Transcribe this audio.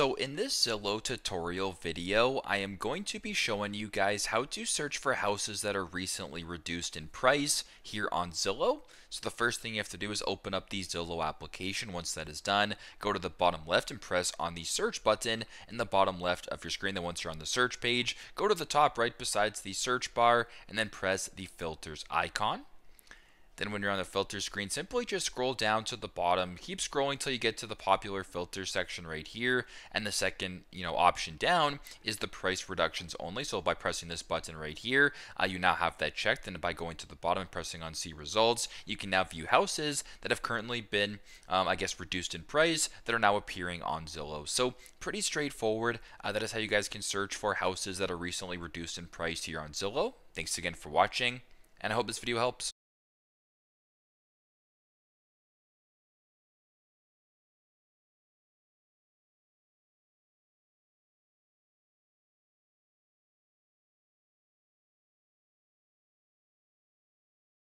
So in this Zillow tutorial video, I am going to be showing you guys how to search for houses that are recently reduced in price here on Zillow. So the first thing you have to do is open up the Zillow application. Once that is done, go to the bottom left and press on the search button in the bottom left of your screen. Then once you're on the search page, go to the top right besides the search bar and then press the filters icon. Then when you're on the filter screen, simply just scroll down to the bottom. Keep scrolling till you get to the popular filter section right here. And the second, you know, option down is the price reductions only. So by pressing this button right here, uh, you now have that checked. And by going to the bottom and pressing on see results, you can now view houses that have currently been, um, I guess, reduced in price that are now appearing on Zillow. So pretty straightforward. Uh, that is how you guys can search for houses that are recently reduced in price here on Zillow. Thanks again for watching, and I hope this video helps.